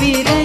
வீர